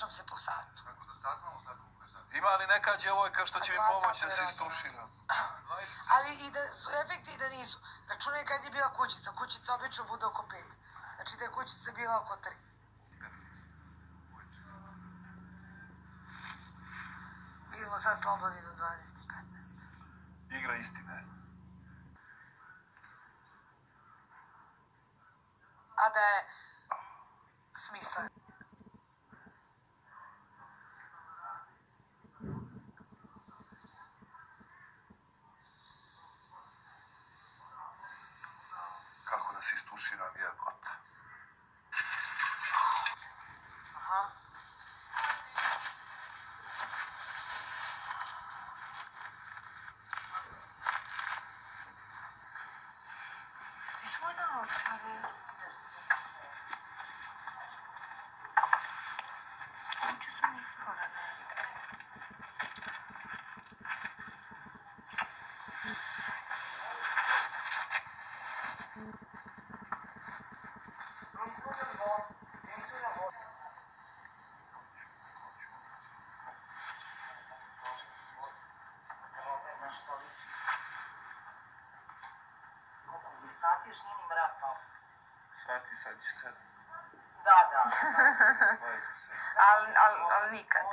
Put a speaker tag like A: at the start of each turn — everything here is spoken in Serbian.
A: Šam se po satu.
B: Tako da saznamo sad koliko je sad.
C: Ima li neka djevojka što će mi
A: A dva
C: pomoći da se istušira?
A: Ali i da su efekti i da nisu. Računaj kad je bila kućica. Kućica obično bude oko pet. Znači da je kućica bila oko tri. Idemo sad slobodni do 12.15.
C: Igra istine.
A: A da je smislen. しのぎやかった。
D: Thank you. Sati još nije ni mrak pao.
C: Svaki sad će sedam.
D: Da, da.
C: Sedam.
E: ali, ali, ali nikad.